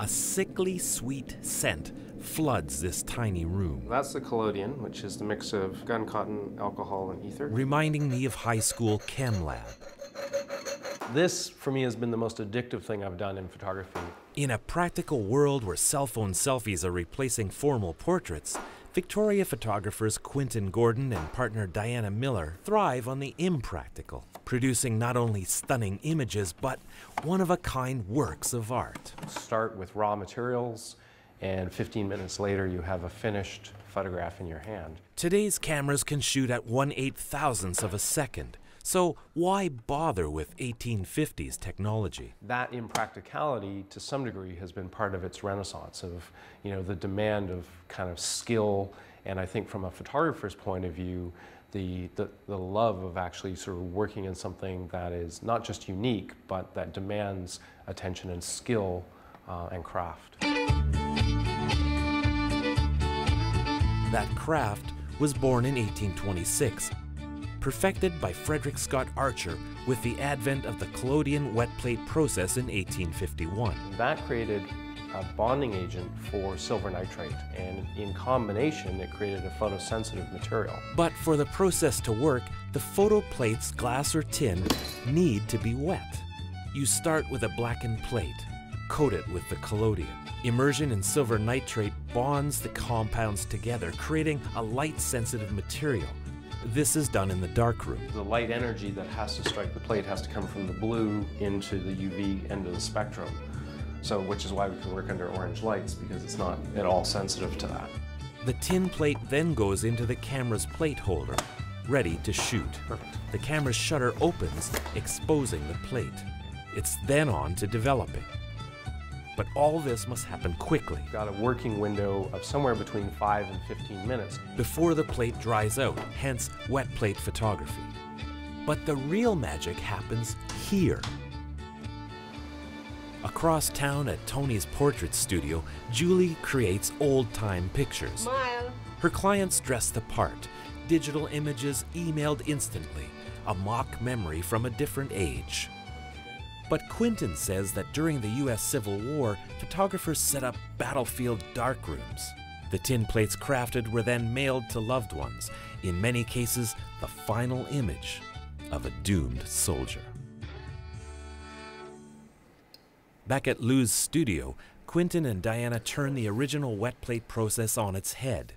A sickly sweet scent floods this tiny room, That's the collodion, which is the mix of gun cotton, alcohol, and ether. reminding me of high school chem lab. This, for me, has been the most addictive thing I've done in photography. In a practical world where cell phone selfies are replacing formal portraits, Victoria photographers Quinton Gordon and partner Diana Miller thrive on the impractical, producing not only stunning images but one of a kind works of art. Start with raw materials, and 15 minutes later, you have a finished photograph in your hand. Today's cameras can shoot at one eight thousandths of a second, so why bother with 1850s technology? That impracticality, to some degree, has been part of its renaissance of, you know, the demand of kind of skill, and I think from a photographer's point of view, the, the, the love of actually sort of working in something that is not just unique, but that demands attention and skill uh, and craft. That craft was born in 1826, perfected by Frederick Scott Archer with the advent of the collodion wet plate process in 1851. That created a bonding agent for silver nitrate, and in combination, it created a photosensitive material. But for the process to work, the photo plates, glass or tin, need to be wet. You start with a blackened plate, coat it with the collodion. Immersion in silver nitrate bonds the compounds together, creating a light sensitive material. This is done in the darkroom. The light energy that has to strike the plate has to come from the blue into the UV end of the spectrum. So, which is why we can work under orange lights because it's not at all sensitive to that. The tin plate then goes into the camera's plate holder, ready to shoot. Perfect. The camera's shutter opens, exposing the plate. It's then on to developing. But all this must happen quickly, Got a working window of somewhere between 5 and 15 minutes. before the plate dries out, hence wet plate photography. But the real magic happens here. Across town at Tony's portrait studio, Julie creates old time pictures. Smile. Her clients dress the part, digital images emailed instantly, a mock memory from a different age. But Quinton says that during the US Civil War, photographers set up battlefield darkrooms. The tin plates crafted were then mailed to loved ones, in many cases, the final image of a doomed soldier. Back at Lou's studio, Quinton and Diana turn the original wet plate process on its head.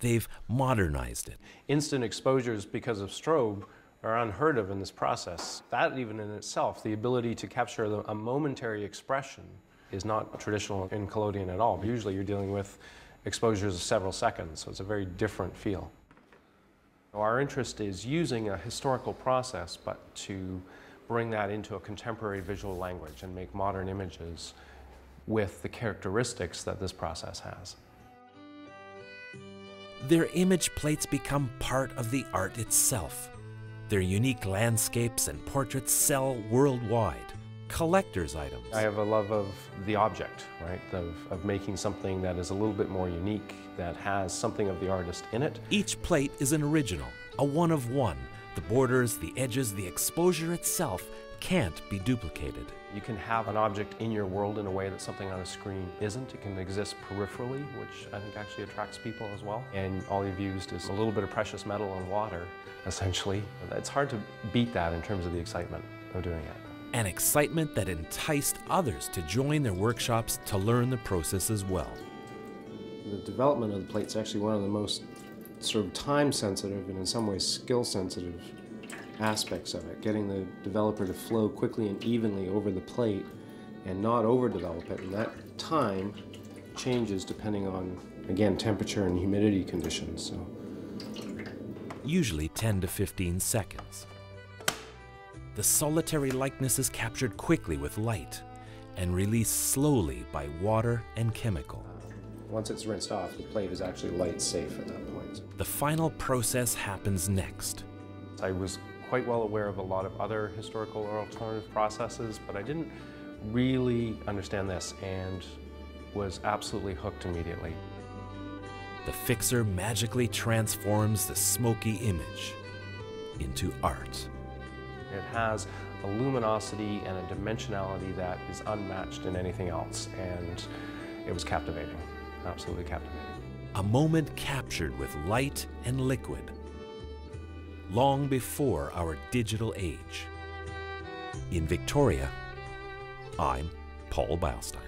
They've modernized it. Instant exposures because of strobe are unheard of in this process. That, even in itself, the ability to capture a momentary expression is not traditional in collodion at all. Usually you're dealing with exposures of several seconds, so it's a very different feel. Our interest is using a historical process, but to bring that into a contemporary visual language and make modern images with the characteristics that this process has. Their image plates become part of the art itself. Their unique landscapes and portraits sell worldwide. Collector's items. I have a love of the object, right? Of, of making something that is a little bit more unique, that has something of the artist in it. Each plate is an original, a one of one. The borders, the edges, the exposure itself can't be duplicated. You can have an object in your world in a way that something on a screen isn't. It can exist peripherally, which I think actually attracts people as well. And all you've used is a little bit of precious metal and water, essentially. It's hard to beat that in terms of the excitement of doing it. An excitement that enticed others to join their workshops to learn the process as well. The development of the plate is actually one of the most sort of time sensitive and in some ways skill sensitive aspects of it. Getting the developer to flow quickly and evenly over the plate and not overdevelop it. And that time changes depending on, again, temperature and humidity conditions. So usually 10 to 15 seconds. The solitary likeness is captured quickly with light and released slowly by water and chemical. once it's rinsed off, the plate is actually light safe at that point. The final process happens next. I was quite well aware of a lot of other historical or alternative processes, but I didn't really understand this and was absolutely hooked immediately. The fixer magically transforms the smoky image into art. It has a luminosity and a dimensionality that is unmatched in anything else, and it was captivating, absolutely captivating. A moment captured with light and liquid long before our digital age. In Victoria, I'm Paul Beilstein.